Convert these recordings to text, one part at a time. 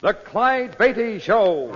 The Clyde Beatty Show.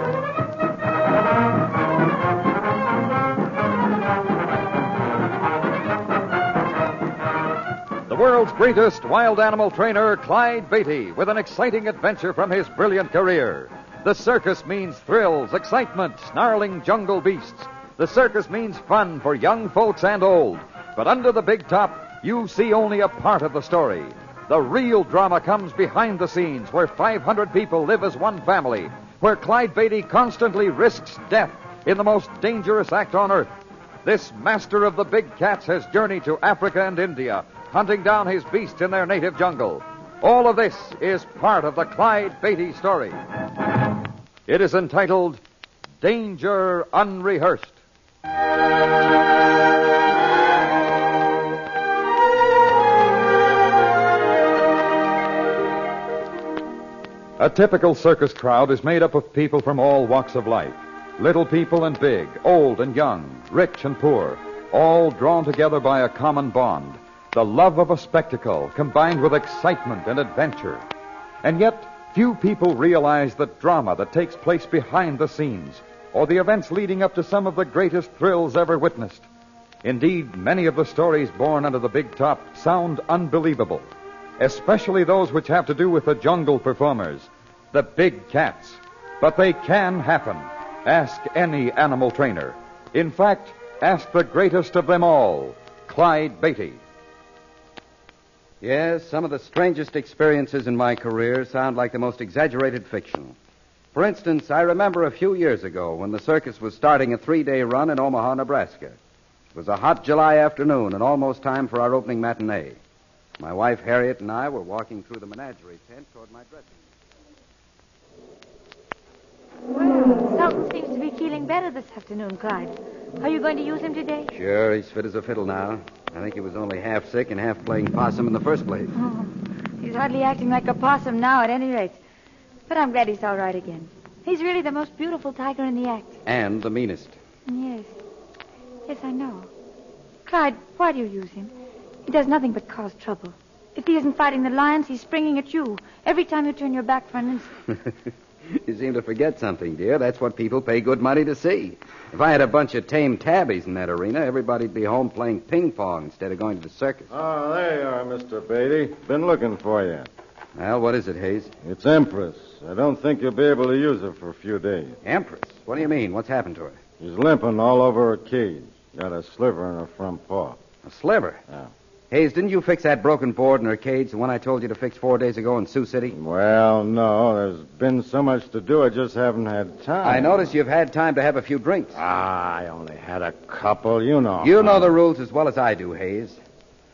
The world's greatest wild animal trainer, Clyde Beatty, with an exciting adventure from his brilliant career. The circus means thrills, excitement, snarling jungle beasts. The circus means fun for young folks and old. But under the big top, you see only a part of the story. The real drama comes behind the scenes where 500 people live as one family, where Clyde Beatty constantly risks death in the most dangerous act on earth. This master of the big cats has journeyed to Africa and India, hunting down his beasts in their native jungle. All of this is part of the Clyde Beatty story. It is entitled Danger Unrehearsed. A typical circus crowd is made up of people from all walks of life little people and big, old and young, rich and poor, all drawn together by a common bond the love of a spectacle combined with excitement and adventure. And yet, few people realize the drama that takes place behind the scenes or the events leading up to some of the greatest thrills ever witnessed. Indeed, many of the stories born under the big top sound unbelievable, especially those which have to do with the jungle performers, the big cats. But they can happen. Ask any animal trainer. In fact, ask the greatest of them all, Clyde Beatty. Yes, some of the strangest experiences in my career sound like the most exaggerated fiction. For instance, I remember a few years ago when the circus was starting a three day run in Omaha, Nebraska. It was a hot July afternoon and almost time for our opening matinee. My wife Harriet and I were walking through the menagerie tent toward my dressing room. Well, Sultan seems to be feeling better this afternoon, Clyde. Are you going to use him today? Sure, he's fit as a fiddle now. I think he was only half sick and half playing possum in the first place. Oh, he's hardly acting like a possum now, at any rate. But I'm glad he's all right again. He's really the most beautiful tiger in the act. And the meanest. Yes. Yes, I know. Clyde, why do you use him? He does nothing but cause trouble. If he isn't fighting the lions, he's springing at you every time you turn your back for an instant. you seem to forget something, dear. That's what people pay good money to see. If I had a bunch of tame tabbies in that arena, everybody'd be home playing ping pong instead of going to the circus. Oh, there you are, Mr. Beatty. Been looking for you. Well, what is it, Hayes? It's Empress. I don't think you'll be able to use her for a few days. Empress? What do you mean? What's happened to her? She's limping all over her cage. Got a sliver in her front paw. A sliver? Yeah. Hayes, didn't you fix that broken board in her cage, the one I told you to fix four days ago in Sioux City? Well, no. There's been so much to do, I just haven't had time. I notice you've had time to have a few drinks. Ah, I only had a couple, you know. You know the rules as well as I do, Hayes.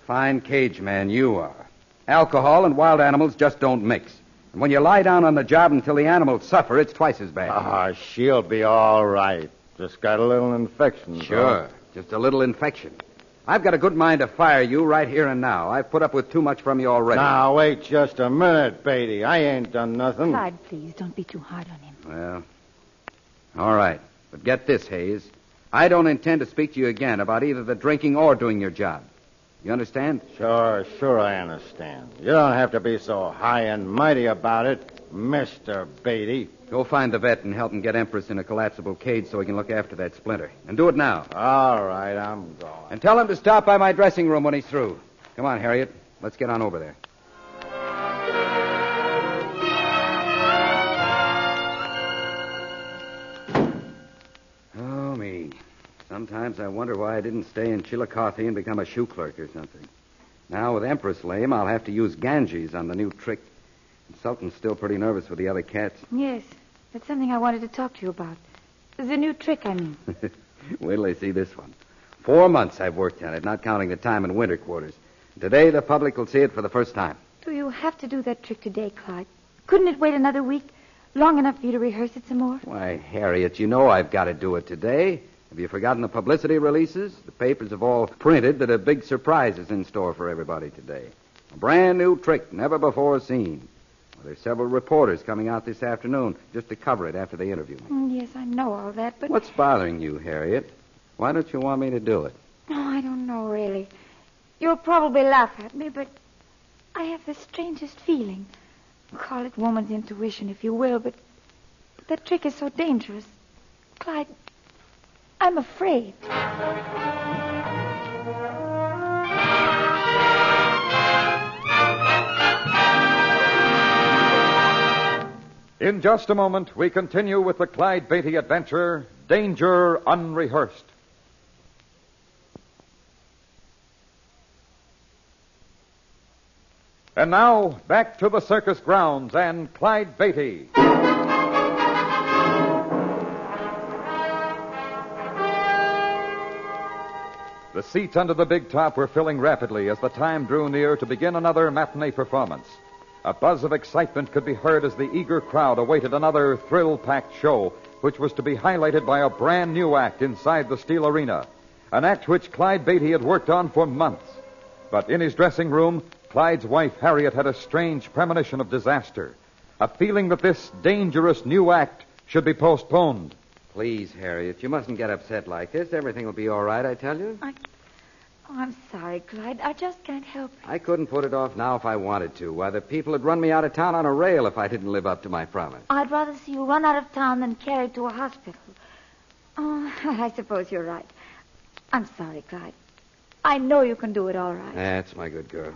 Fine cage man, you are. Alcohol and wild animals just don't mix. And when you lie down on the job until the animals suffer, it's twice as bad. Ah, she'll be all right. Just got a little infection. Sure. Just a little infection. I've got a good mind to fire you right here and now. I've put up with too much from you already. Now, wait just a minute, Beatty. I ain't done nothing. Clyde, please, don't be too hard on him. Well, all right. But get this, Hayes. I don't intend to speak to you again about either the drinking or doing your job. You understand? Sure, sure, I understand. You don't have to be so high and mighty about it, Mr. Beatty. Go find the vet and help him get Empress in a collapsible cage so he can look after that splinter. And do it now. All right, I'm going. And tell him to stop by my dressing room when he's through. Come on, Harriet. Let's get on over there. Oh, me. Sometimes I wonder why I didn't stay in Chillicothe and become a shoe clerk or something. Now, with Empress lame, I'll have to use Ganges on the new trick. Sultan's still pretty nervous with the other cats. Yes, that's something I wanted to talk to you about. The new trick, I mean. Wait till they see this one. Four months I've worked on it, not counting the time in winter quarters. Today, the public will see it for the first time. Do you have to do that trick today, Clyde? Couldn't it wait another week? Long enough for you to rehearse it some more? Why, Harriet, you know I've got to do it today. Have you forgotten the publicity releases? The papers have all printed that a big surprise is in store for everybody today. A brand new trick, never before seen. There's several reporters coming out this afternoon just to cover it after they interview me. Mm, yes, I know all that, but. What's bothering you, Harriet? Why don't you want me to do it? Oh, I don't know, really. You'll probably laugh at me, but I have the strangest feeling. Call it woman's intuition if you will, but that trick is so dangerous. Clyde, I'm afraid. In just a moment, we continue with the Clyde Beatty adventure, Danger Unrehearsed. And now, back to the circus grounds and Clyde Beatty. The seats under the big top were filling rapidly as the time drew near to begin another matinee performance. A buzz of excitement could be heard as the eager crowd awaited another thrill packed show, which was to be highlighted by a brand new act inside the Steel Arena. An act which Clyde Beatty had worked on for months. But in his dressing room, Clyde's wife Harriet had a strange premonition of disaster. A feeling that this dangerous new act should be postponed. Please, Harriet, you mustn't get upset like this. Everything will be all right, I tell you. I... Oh, I'm sorry, Clyde. I just can't help it. I couldn't put it off now if I wanted to. Why, the people would run me out of town on a rail if I didn't live up to my promise. I'd rather see you run out of town than carried to a hospital. Oh, I suppose you're right. I'm sorry, Clyde. I know you can do it all right. That's my good girl.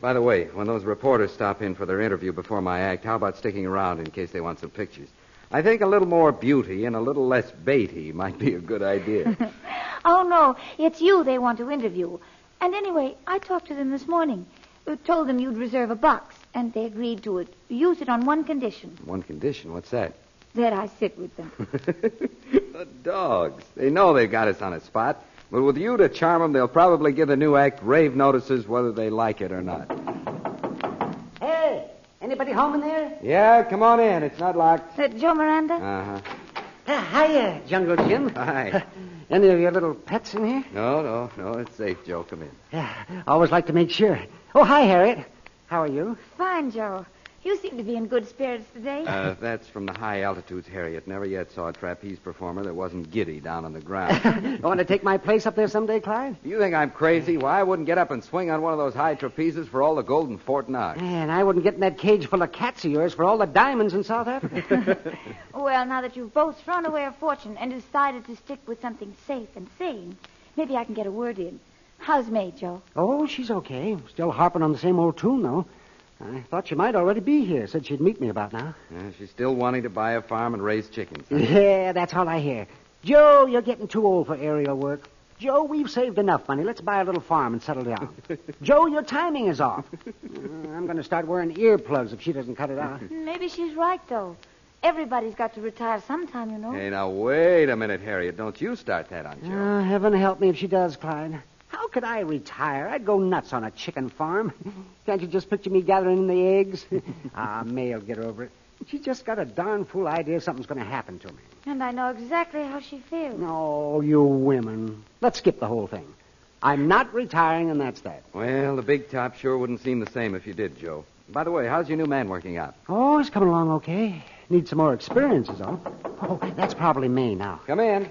By the way, when those reporters stop in for their interview before my act, how about sticking around in case they want some pictures? I think a little more beauty and a little less Beatty might be a good idea. oh, no. It's you they want to interview. And anyway, I talked to them this morning. Uh, told them you'd reserve a box, and they agreed to it. Use it on one condition. One condition? What's that? That I sit with them. the dogs. They know they've got us on a spot. But with you to charm them, they'll probably give the new act rave notices whether they like it or not. Hey, anybody home in there? Yeah, come on in. It's not locked. Uh, Joe Miranda? Uh-huh. Uh, hiya, Jungle Jim. Hi. Any of your little pets in here? No, no, no. It's safe, Joe. Come in. Yeah, always like to make sure. Oh, hi, Harriet. How are you? Fine, Joe. You seem to be in good spirits today. Uh, that's from the high altitudes, Harriet. Never yet saw a trapeze performer that wasn't giddy down on the ground. Want to take my place up there someday, Clyde? you think I'm crazy? Why, I wouldn't get up and swing on one of those high trapezes for all the gold in Fort Knox. And I wouldn't get in that cage full of cats of yours for all the diamonds in South Africa. well, now that you've both thrown away a fortune and decided to stick with something safe and sane, maybe I can get a word in. How's May, Joe? oh, she's okay. Still harping on the same old tune, though. I thought she might already be here. Said she'd meet me about now. Yeah, she's still wanting to buy a farm and raise chickens. Yeah, that's all I hear. Joe, you're getting too old for aerial work. Joe, we've saved enough money. Let's buy a little farm and settle down. Joe, your timing is off. Uh, I'm going to start wearing earplugs if she doesn't cut it out. Maybe she's right, though. Everybody's got to retire sometime, you know. Hey, now, wait a minute, Harriet. Don't you start that on Joe. Oh, heaven help me if she does, Clyde. How could I retire? I'd go nuts on a chicken farm. Can't you just picture me gathering in the eggs? ah, May'll get over it. She's just got a darn fool idea something's going to happen to me. And I know exactly how she feels. No, you women. Let's skip the whole thing. I'm not retiring, and that's that. Well, the big top sure wouldn't seem the same if you did, Joe. By the way, how's your new man working out? Oh, he's coming along okay. Needs some more experience, is all. Oh, that's probably me now. Come in.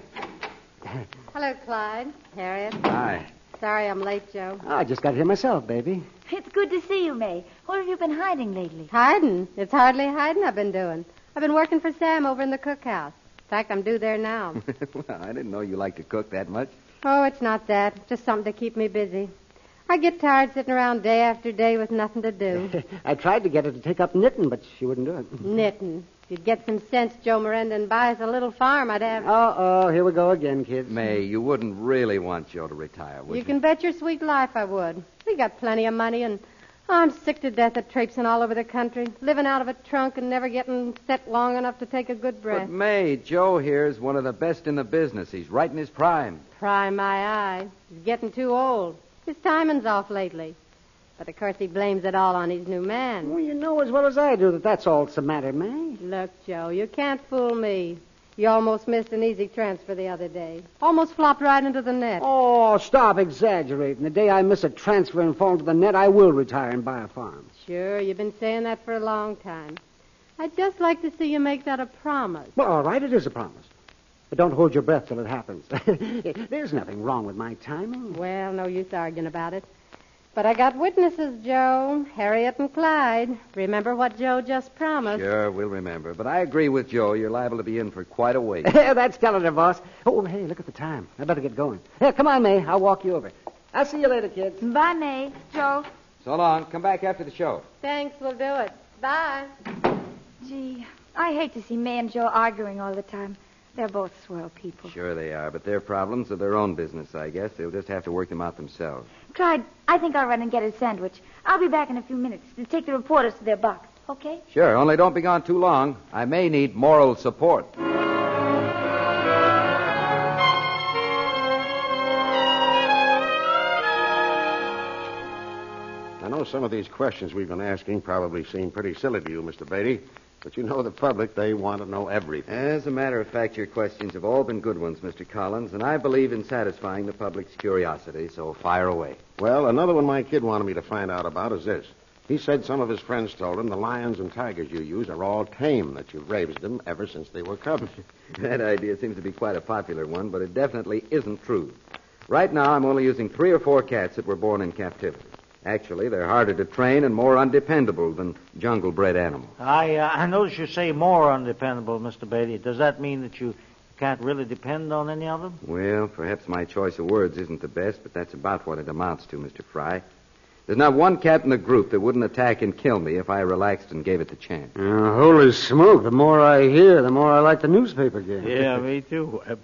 Hello, Clyde. Harriet. Hi. Sorry I'm late, Joe. I just got here myself, baby. It's good to see you, May. Where have you been hiding lately? Hiding. It's hardly hiding I've been doing. I've been working for Sam over in the cookhouse. In fact, I'm due there now. well, I didn't know you liked to cook that much. oh, it's not that. Just something to keep me busy. I get tired sitting around day after day with nothing to do. I tried to get her to take up knitting, but she wouldn't do it. Knitting. If you'd get some sense, Joe Miranda, and buy us a little farm, I'd have. Uh oh, here we go again, kids. May, you wouldn't really want Joe to retire, would you? You can bet your sweet life I would. We got plenty of money, and I'm sick to death of traipsing all over the country, living out of a trunk and never getting set long enough to take a good breath. But May, Joe here is one of the best in the business. He's right in his prime. Pry my eye. He's getting too old. His timing's off lately. But of course he blames it all on his new man. Well, you know as well as I do that that's all that's the matter, May. Look, Joe, you can't fool me. You almost missed an easy transfer the other day. Almost flopped right into the net. Oh, stop exaggerating. The day I miss a transfer and fall into the net, I will retire and buy a farm. Sure, you've been saying that for a long time. I'd just like to see you make that a promise. Well, all right, it is a promise. But don't hold your breath till it happens. There's nothing wrong with my timing. Well, no use arguing about it. But I got witnesses, Joe. Harriet and Clyde. Remember what Joe just promised. Sure, we'll remember. But I agree with Joe. You're liable to be in for quite a wait. That's calendar, boss. Oh, hey, look at the time. I better get going. Here, come on, May. I'll walk you over. I'll see you later, kids. Bye, May. Joe. so long. Come back after the show. Thanks, we'll do it. Bye. Gee, I hate to see May and Joe arguing all the time. They're both swell people. Sure they are, but their problems are their own business, I guess. They'll just have to work them out themselves. Clyde, I think I'll run and get a sandwich. I'll be back in a few minutes to take the reporters to their box. Okay? Sure, only don't be gone too long. I may need moral support. I know some of these questions we've been asking probably seem pretty silly to you, Mr. Beatty, but you know the public, they want to know everything. As a matter of fact, your questions have all been good ones, Mr. Collins, and I believe in satisfying the public's curiosity, so fire away. Well, another one my kid wanted me to find out about is this. He said some of his friends told him the lions and tigers you use are all tame, that you've raised them ever since they were cubs. That idea seems to be quite a popular one, but it definitely isn't true. Right now, I'm only using three or four cats that were born in captivity. Actually, they're harder to train and more undependable than jungle bred animals. I uh, I notice you say more undependable, Mr. Beatty. Does that mean that you can't really depend on any of them? Well, perhaps my choice of words isn't the best, but that's about what it amounts to, Mr. Fry. There's not one cat in the group that wouldn't attack and kill me if I relaxed and gave it the chance. Uh, holy smoke. The more I hear, the more I like the newspaper game. Yeah, me too. Uh,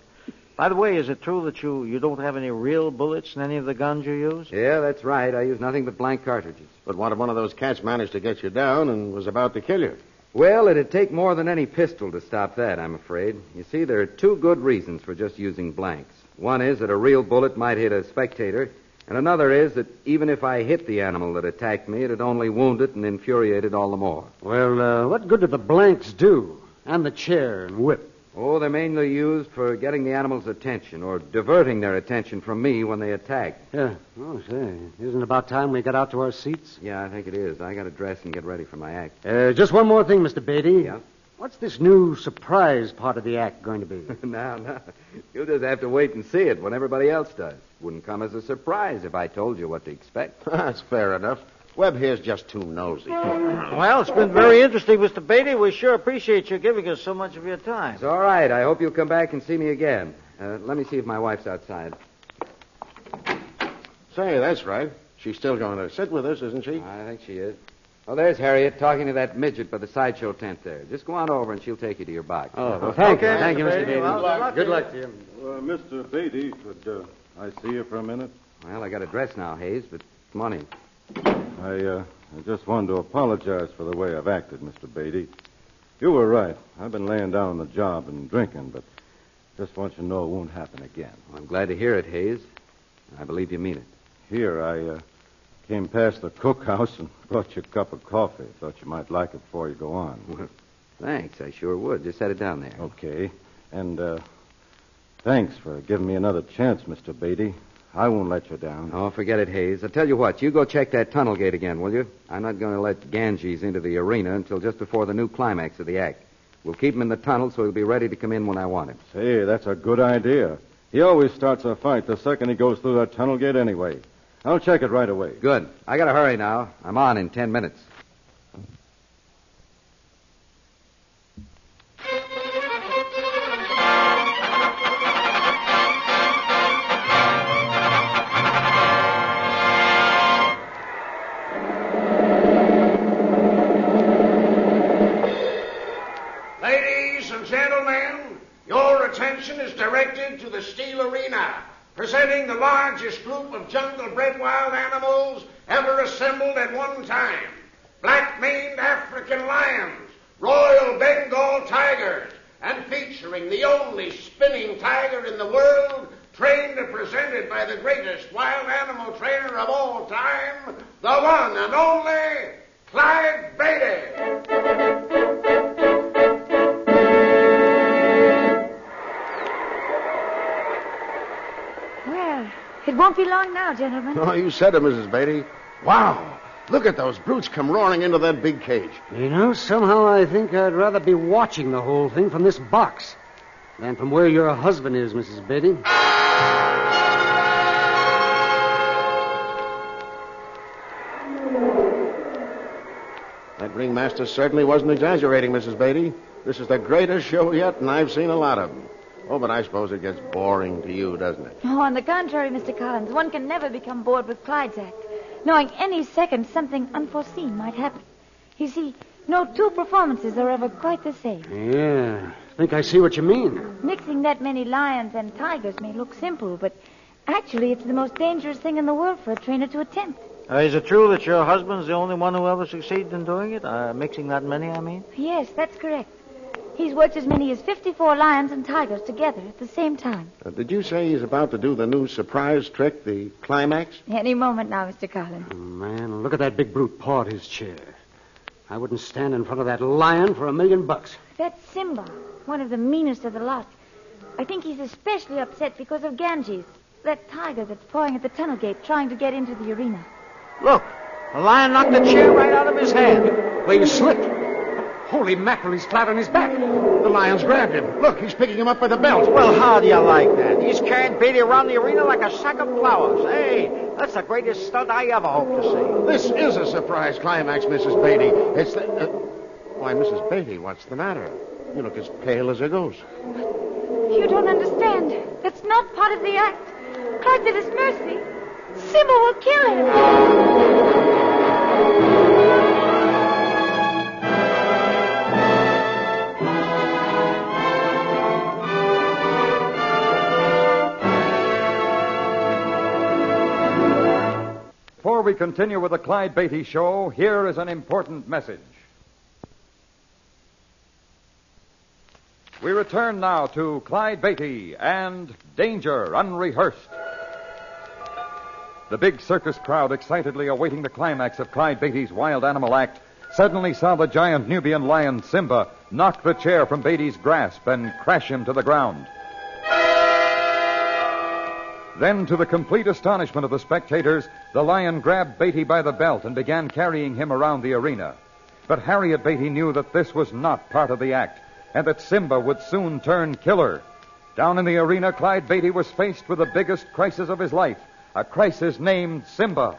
by the way, is it true that you, you don't have any real bullets in any of the guns you use? Yeah, that's right. I use nothing but blank cartridges. But what if one of those cats managed to get you down and was about to kill you? Well, it'd take more than any pistol to stop that, I'm afraid. You see, there are two good reasons for just using blanks. One is that a real bullet might hit a spectator, and another is that even if I hit the animal that attacked me, it'd only wound it and infuriate it all the more. Well, uh, what good do the blanks do? And the chair and whip. Oh, they're mainly used for getting the animal's attention or diverting their attention from me when they attack. Yeah. Oh, say, isn't it about time we got out to our seats? Yeah, I think it is. I got to dress and get ready for my act. Uh, just one more thing, Mr. Beatty. Yeah? What's this new surprise part of the act going to be? now, now, you'll just have to wait and see it when everybody else does. Wouldn't come as a surprise if I told you what to expect. That's fair enough. Webb here's just too nosy. Well, it's been very interesting, Mr. Beatty. We sure appreciate you giving us so much of your time. It's all right. I hope you'll come back and see me again. Uh, let me see if my wife's outside. Say, that's right. She's still going to sit with us, isn't she? I think she is. Oh, there's Harriet talking to that midget by the sideshow tent there. Just go on over and she'll take you to your box. Oh, well, thank Okay, you. Thank you, Mr. Mr. Beatty. Beatty. Well, good luck good to luck to you. Uh, Mr. Beatty, could uh, I see you for a minute? Well, I got a dress now, Hayes, but come on in. I, uh, I just wanted to apologize for the way I've acted, Mr. Beatty. You were right. I've been laying down the job and drinking, but just want you to know it won't happen again. I'm glad to hear it, Hayes. I believe you mean it. Here, I uh, came past the cookhouse and brought you a cup of coffee. Thought you might like it before you go on. Thanks, I sure would. Just set it down there. Okay. And uh, thanks for giving me another chance, Mr. Beatty. I won't let you down. Oh, forget it, Hayes. I'll tell you what, you go check that tunnel gate again, will you? I'm not going to let Ganges into the arena until just before the new climax of the act. We'll keep him in the tunnel so he'll be ready to come in when I want him. Say, that's a good idea. He always starts a fight the second he goes through that tunnel gate anyway. I'll check it right away. Good. I got to hurry now. I'm on in ten minutes. Presenting the largest group of jungle-bred wild animals ever assembled at one time. Black-maned African lions, Royal Bengal tigers, and featuring the only spinning tiger in the world, trained and presented by the greatest wild animal trainer of all time, the one and only Clyde Beatty. It won't be long now, gentlemen. Oh, you said it, Mrs. Beatty. Wow. Look at those brutes come roaring into that big cage. You know, somehow I think I'd rather be watching the whole thing from this box than from where your husband is, Mrs. Beatty. That ringmaster certainly wasn't exaggerating, Mrs. Beatty. This is the greatest show yet, and I've seen a lot of them. Oh, but I suppose it gets boring to you, doesn't it? Oh, on the contrary, Mr. Collins, one can never become bored with Clyde's act, knowing any second something unforeseen might happen. You see, no two performances are ever quite the same. Yeah, I think I see what you mean. Mixing that many lions and tigers may look simple, but actually it's the most dangerous thing in the world for a trainer to attempt. Uh, is it true that your husband's the only one who ever succeeded in doing it? Uh, mixing that many, I mean? Yes, that's correct. He's worked as many as 54 lions and tigers together at the same time. Uh, did you say he's about to do the new surprise trick, the climax? Any moment now, Mr. Collins. Oh, man, look at that big brute paw at his chair. I wouldn't stand in front of that lion for a million bucks. That's Simba, one of the meanest of the lot. I think he's especially upset because of Ganges, that tiger that's pawing at the tunnel gate trying to get into the arena. Look, the lion knocked the chair right out of his hand. Well, he slipped. Holy mackerel, he's flat on his back. The lion's grabbed him. Look, he's picking him up by the belt. Well, how do you like that? He's carrying Beatty around the arena like a sack of flowers. Hey, that's the greatest stunt I ever hope to see. This is a surprise climax, Mrs. Beatty. It's the. Uh, why, Mrs. Beatty, what's the matter? You look as pale as a ghost. You don't understand. That's not part of the act. Clyde's at his mercy. Simba will kill him. Before we continue with the Clyde Beatty Show, here is an important message. We return now to Clyde Beatty and Danger Unrehearsed. The big circus crowd excitedly awaiting the climax of Clyde Beatty's wild animal act suddenly saw the giant Nubian lion Simba knock the chair from Beatty's grasp and crash him to the ground. Then, to the complete astonishment of the spectators, the lion grabbed Beatty by the belt and began carrying him around the arena. But Harriet Beatty knew that this was not part of the act, and that Simba would soon turn killer. Down in the arena, Clyde Beatty was faced with the biggest crisis of his life, a crisis named Simba.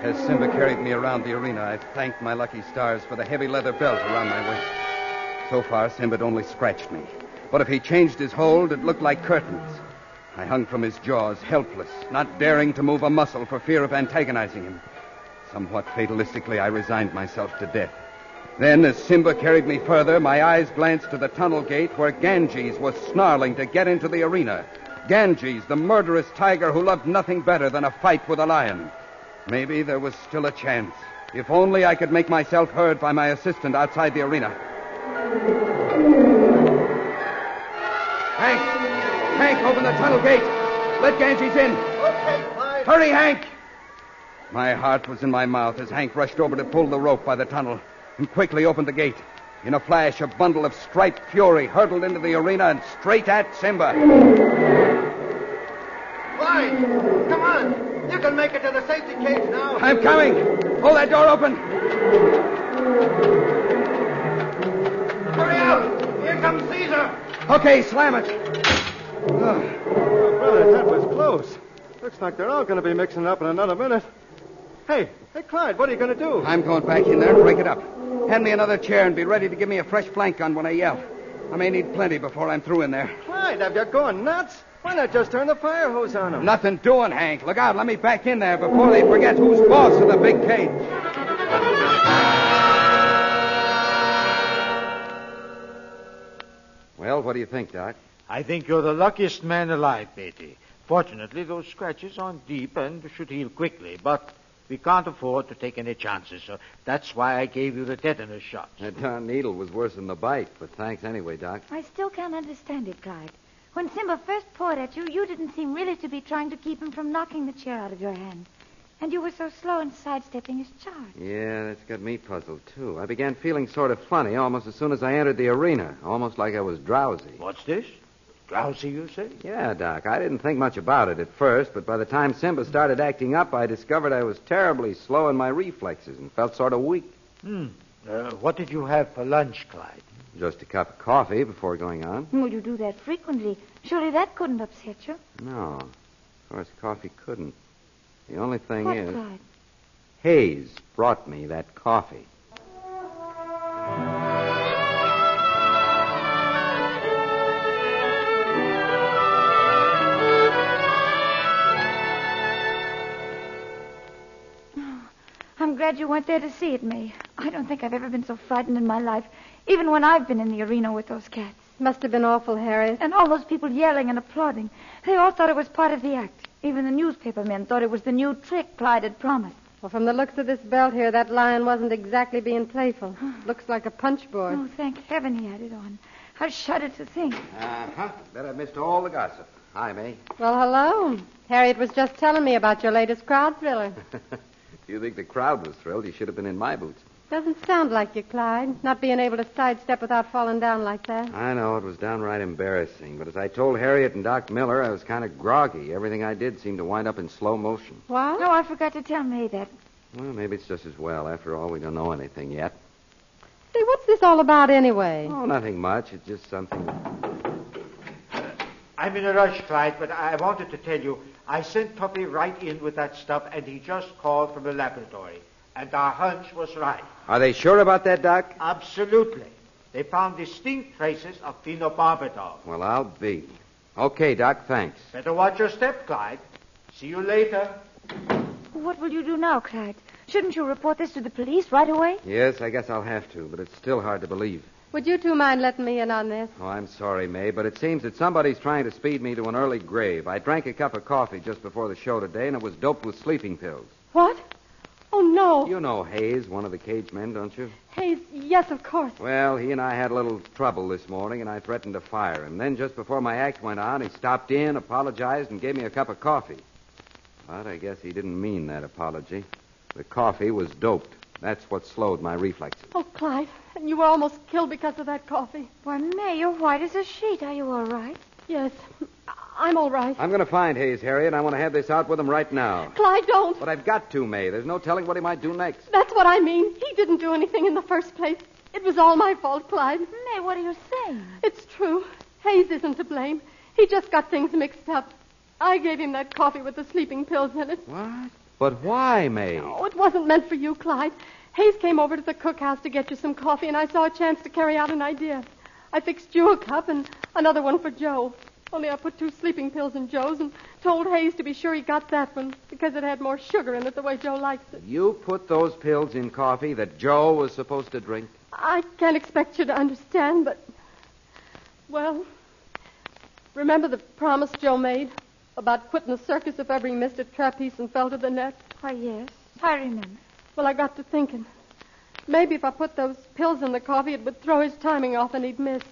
As Simba carried me around the arena, I thanked my lucky stars for the heavy leather belt around my waist. So far, Simba had only scratched me. But if he changed his hold, it looked like curtains. I hung from his jaws, helpless, not daring to move a muscle for fear of antagonizing him. Somewhat fatalistically, I resigned myself to death. Then, as Simba carried me further, my eyes glanced to the tunnel gate where Ganges was snarling to get into the arena. Ganges, the murderous tiger who loved nothing better than a fight with a lion. Maybe there was still a chance. If only I could make myself heard by my assistant outside the arena. Hank! Hank, open the tunnel gate! Let Ganges in! Okay, Hurry, Hank! My heart was in my mouth as Hank rushed over to pull the rope by the tunnel and quickly opened the gate. In a flash, a bundle of striped fury hurtled into the arena and straight at Simba. Clyde, come on. You can make it to the safety cage now. I'm coming! Hold that door open! Hurry up. Here comes Caesar. Okay, slam it. Oh, brother, that was close. Looks like they're all going to be mixing up in another minute. Hey, hey, Clyde, what are you going to do? I'm going back in there and break it up. Hand me another chair and be ready to give me a fresh blank gun when I yell. I may need plenty before I'm through in there. Clyde, have you going nuts? Why not just turn the fire hose on them? Nothing doing, Hank. Look out. Let me back in there before they forget who's boss of the big cage. Well, what do you think, Doc? I think you're the luckiest man alive, Beatty. Fortunately, those scratches aren't deep and should heal quickly, but we can't afford to take any chances, so that's why I gave you the tetanus shot. That darn needle was worse than the bite, but thanks anyway, Doc. I still can't understand it, Clyde. When Simba first pawed at you, you didn't seem really to be trying to keep him from knocking the chair out of your hand. And you were so slow in sidestepping his charge. Yeah, that's got me puzzled, too. I began feeling sort of funny almost as soon as I entered the arena, almost like I was drowsy. What's this? Drowsy, you say? Yeah, Doc. I didn't think much about it at first, but by the time Simba started acting up, I discovered I was terribly slow in my reflexes and felt sort of weak. Hmm. Uh, what did you have for lunch, Clyde? Just a cup of coffee before going on. Well, you do that frequently. Surely that couldn't upset you. No. Of course, coffee couldn't. The only thing what, is. Clyde? Hayes brought me that coffee. Oh, I'm glad you weren't there to see it, May. I don't think I've ever been so frightened in my life, even when I've been in the arena with those cats. Must have been awful, Harriet. And all those people yelling and applauding. They all thought it was part of the act. Even the newspaper men thought it was the new trick Clyde had promised. Well, from the looks of this belt here, that lion wasn't exactly being playful. Looks like a punch board. Oh, thank heaven he had it on. I shudder to think. Uh-huh. Bet I missed all the gossip. Hi, May. Well, hello. Harriet was just telling me about your latest crowd thriller. If you think the crowd was thrilled, you should have been in my boots. Doesn't sound like you, Clyde. Not being able to sidestep without falling down like that. I know it was downright embarrassing, but as I told Harriet and Doc Miller, I was kind of groggy. Everything I did seemed to wind up in slow motion. What? No, I forgot to tell May that. Well, maybe it's just as well. After all, we don't know anything yet. Say, what's this all about anyway? Oh, nothing much. It's just something. I'm in a rush, Clyde, but I wanted to tell you I sent Tuppy right in with that stuff, and he just called from the laboratory. And our hunch was right. Are they sure about that, Doc? Absolutely. They found distinct traces of phenobarbital. Well, I'll be. Okay, Doc, thanks. Better watch your step, Clyde. See you later. What will you do now, Clyde? Shouldn't you report this to the police right away? Yes, I guess I'll have to, but it's still hard to believe. Would you two mind letting me in on this? Oh, I'm sorry, May, but it seems that somebody's trying to speed me to an early grave. I drank a cup of coffee just before the show today, and it was doped with sleeping pills. What? Oh, no. You know Hayes, one of the cage men, don't you? Hayes, yes, of course. Well, he and I had a little trouble this morning, and I threatened to fire him. Then, just before my act went on, he stopped in, apologized, and gave me a cup of coffee. But I guess he didn't mean that apology. The coffee was doped. That's what slowed my reflexes. Oh, Clyde, and you were almost killed because of that coffee. Why, May, you're white as a sheet. Are you all right? Yes, I'm all right. I'm going to find Hayes, Harriet. I want to have this out with him right now. Clyde, don't. But I've got to, May. There's no telling what he might do next. That's what I mean. He didn't do anything in the first place. It was all my fault, Clyde. May, what are you saying? It's true. Hayes isn't to blame. He just got things mixed up. I gave him that coffee with the sleeping pills in it. What? But why, May? Oh, it wasn't meant for you, Clyde. Hayes came over to the cookhouse to get you some coffee, and I saw a chance to carry out an idea. I fixed you a cup and another one for Joe. Only I put two sleeping pills in Joe's and told Hayes to be sure he got that one because it had more sugar in it the way Joe likes it. You put those pills in coffee that Joe was supposed to drink? I can't expect you to understand, but. Well, remember the promise Joe made about quitting the circus if ever he missed a trapeze and fell to the net? Why, yes. I remember. Well, I got to thinking. Maybe if I put those pills in the coffee, it would throw his timing off and he'd miss.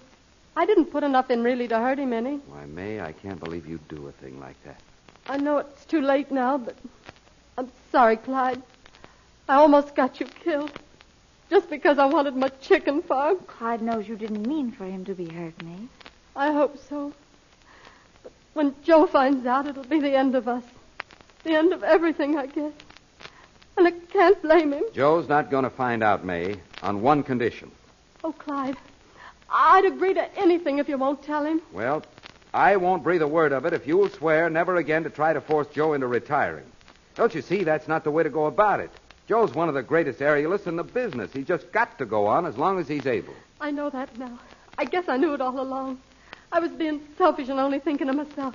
I didn't put enough in really to hurt him any. Why, May, I can't believe you'd do a thing like that. I know it's too late now, but I'm sorry, Clyde. I almost got you killed. Just because I wanted my chicken farm. Clyde knows you didn't mean for him to be hurt, May. I hope so. But when Joe finds out, it'll be the end of us. The end of everything, I guess. And I can't blame him. Joe's not going to find out, May, on one condition. Oh, Clyde, I'd agree to anything if you won't tell him. Well, I won't breathe a word of it if you'll swear never again to try to force Joe into retiring. Don't you see that's not the way to go about it? Joe's one of the greatest aerialists in the business. He's just got to go on as long as he's able. I know that now. I guess I knew it all along. I was being selfish and only thinking of myself.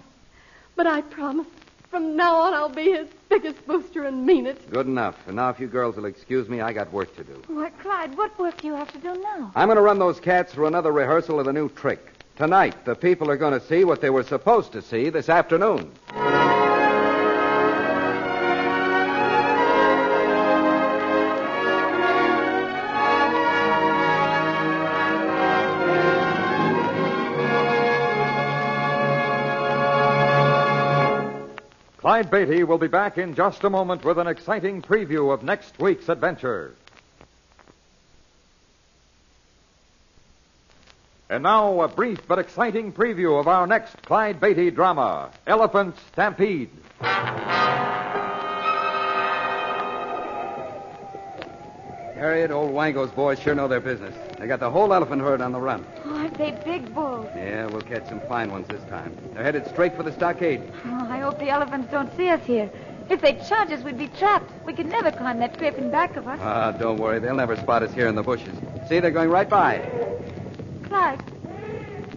But I promise, from now on, I'll be his biggest booster and mean it. Good enough. And now, if you girls will excuse me, I got work to do. Why, Clyde, what work do you have to do now? I'm going to run those cats through another rehearsal of the new trick. Tonight, the people are going to see what they were supposed to see this afternoon. Clyde Beatty will be back in just a moment with an exciting preview of next week's adventure. And now, a brief but exciting preview of our next Clyde Beatty drama, Elephant Stampede. Harriet, old Wango's boys sure know their business. They got the whole elephant herd on the run. Oh, aren't they big bulls? Yeah, we'll catch some fine ones this time. They're headed straight for the stockade. Oh, I hope the elephants don't see us here. If they charge us, we'd be trapped. We could never climb that cliff in back of us. Ah, don't worry. They'll never spot us here in the bushes. See, they're going right by. Clyde,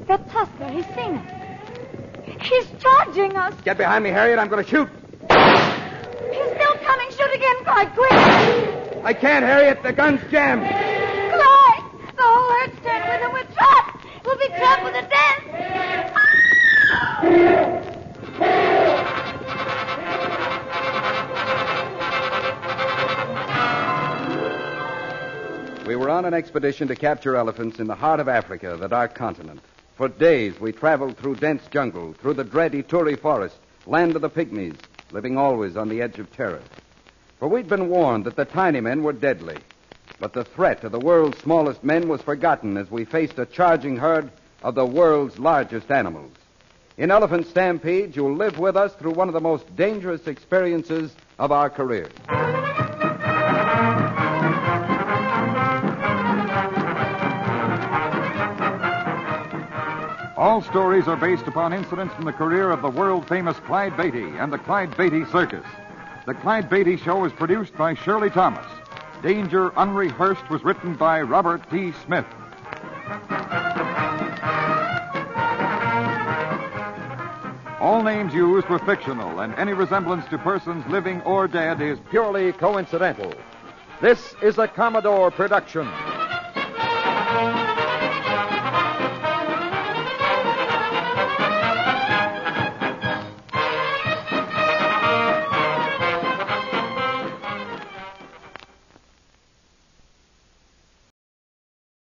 that Tusker, he's seen us. He's charging us. Get behind me, Harriet. I'm going to shoot. He's still coming. Shoot again, Clyde, quick. I can't, Harriet. The gun's jammed. Clyde, the whole herd's turned with him. We're trapped. We'll be trapped with the death. We were on an expedition to capture elephants in the heart of Africa, the Dark Continent. For days we traveled through dense jungle, through the dread Ituri forest, land of the pygmies, living always on the edge of terror. For we'd been warned that the tiny men were deadly. But the threat of the world's smallest men was forgotten as we faced a charging herd of the world's largest animals. In Elephant Stampede, you'll live with us through one of the most dangerous experiences of our careers. All stories are based upon incidents from the career of the world famous Clyde Beatty and the Clyde Beatty Circus. The Clyde Beatty Show is produced by Shirley Thomas. Danger Unrehearsed was written by Robert T. Smith. All names used were fictional, and any resemblance to persons living or dead is purely coincidental. This is a Commodore production.